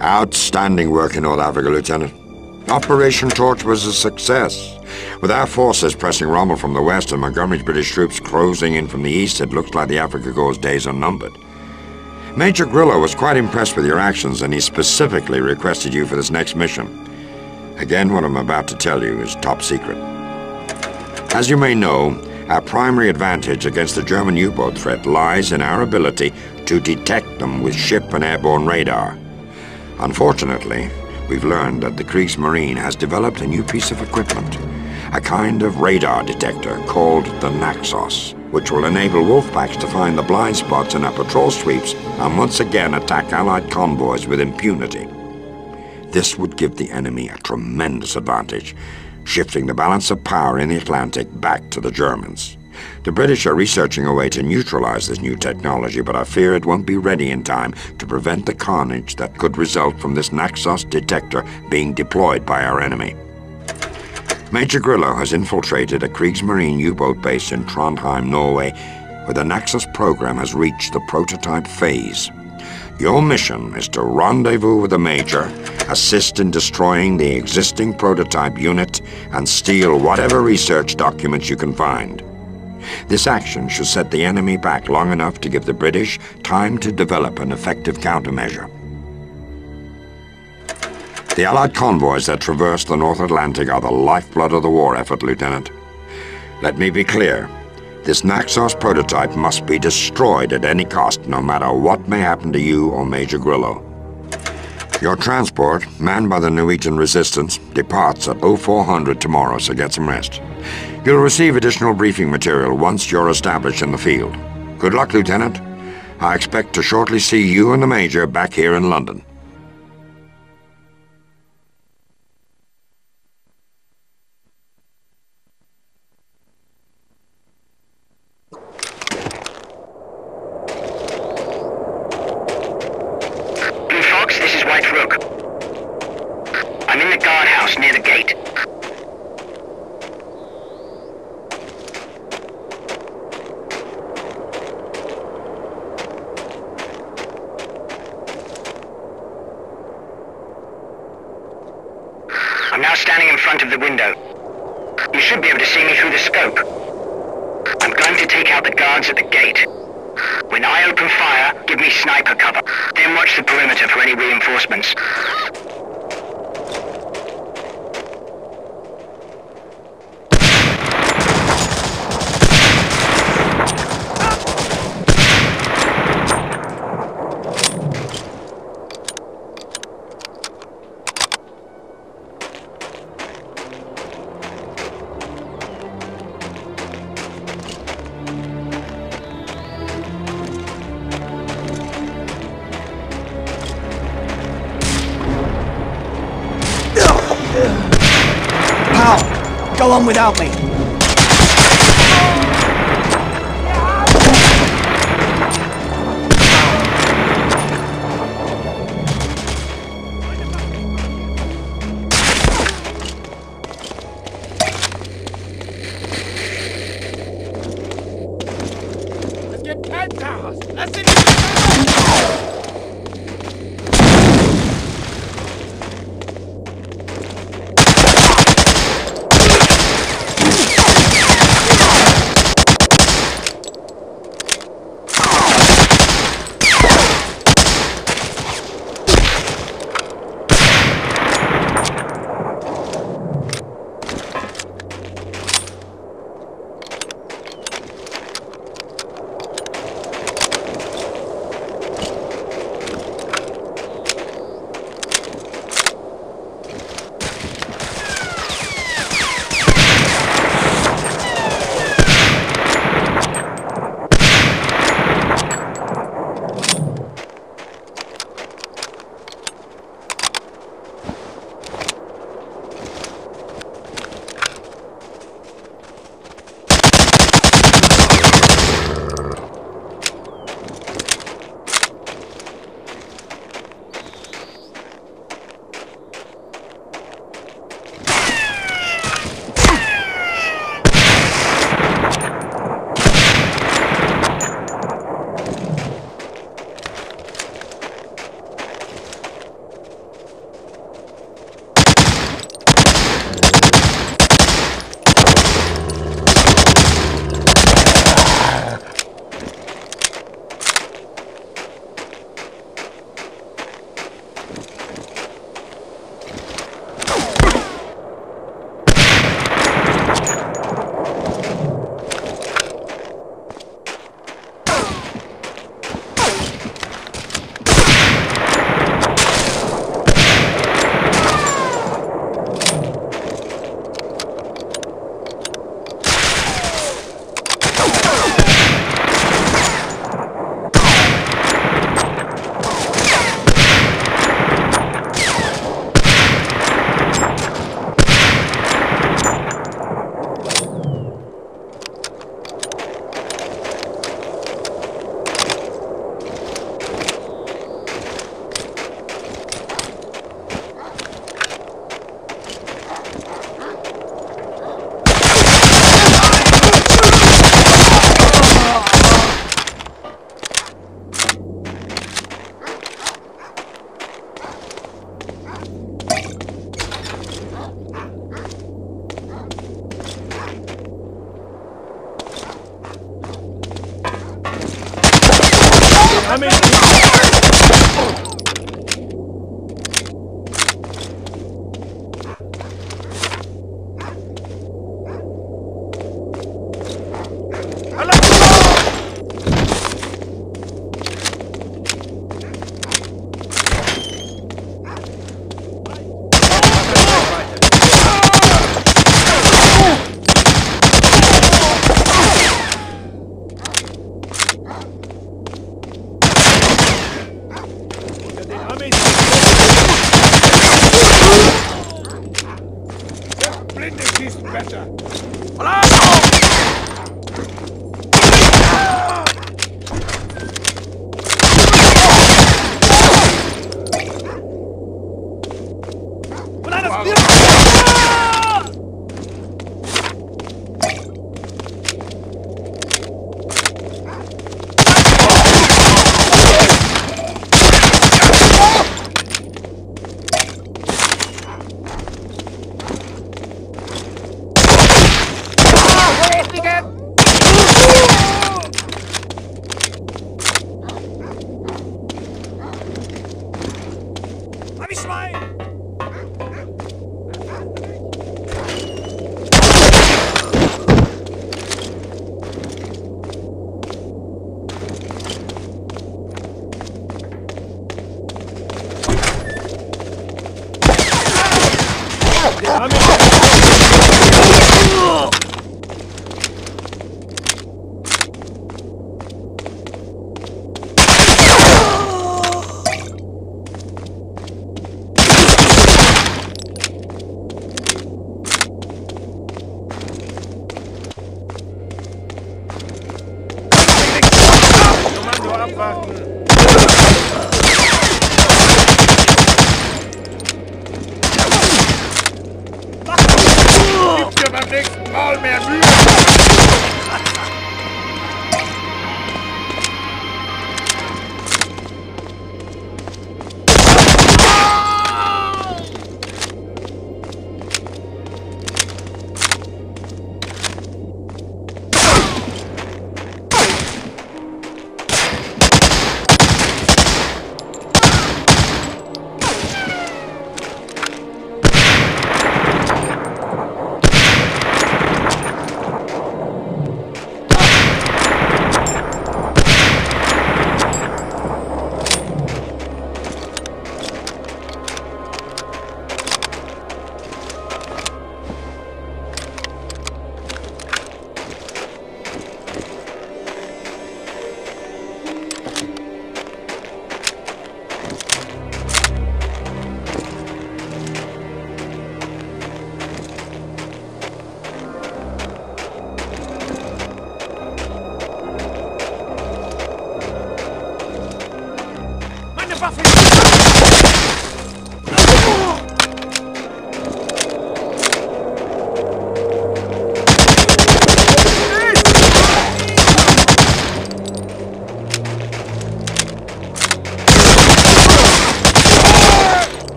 Outstanding work in North Africa, Lieutenant. Operation Torch was a success. With our forces pressing Rommel from the west and Montgomery's British troops closing in from the east, it looks like the Afrika Korps' days are numbered. Major Grillo was quite impressed with your actions, and he specifically requested you for this next mission. Again, what I'm about to tell you is top secret. As you may know, our primary advantage against the German U-boat threat lies in our ability to detect them with ship and airborne radar. Unfortunately, we've learned that the Kriegsmarine has developed a new piece of equipment, a kind of radar detector called the Naxos, which will enable wolfpacks to find the blind spots in our patrol sweeps and once again attack Allied convoys with impunity. This would give the enemy a tremendous advantage, shifting the balance of power in the Atlantic back to the Germans. The British are researching a way to neutralize this new technology, but I fear it won't be ready in time to prevent the carnage that could result from this Naxos detector being deployed by our enemy. Major Grillo has infiltrated a Kriegsmarine U-boat base in Trondheim, Norway, where the Naxos program has reached the prototype phase. Your mission is to rendezvous with the Major, assist in destroying the existing prototype unit, and steal whatever research documents you can find. This action should set the enemy back long enough to give the British time to develop an effective countermeasure. The Allied convoys that traverse the North Atlantic are the lifeblood of the war effort, Lieutenant. Let me be clear. This Naxos prototype must be destroyed at any cost, no matter what may happen to you or Major Grillo. Your transport, manned by the Norwegian resistance, departs at 0400 tomorrow, so get some rest. You'll receive additional briefing material once you're established in the field. Good luck, Lieutenant. I expect to shortly see you and the Major back here in London. Blue Fox, this is White Rook. I'm in the guardhouse near the gate. I'm now standing in front of the window. You should be able to see me through the scope. I'm going to take out the guards at the gate. When I open fire, give me sniper cover. Then watch the perimeter for any reinforcements. Go on without me. Fire! apa? Verdammter Nix, Maul mehr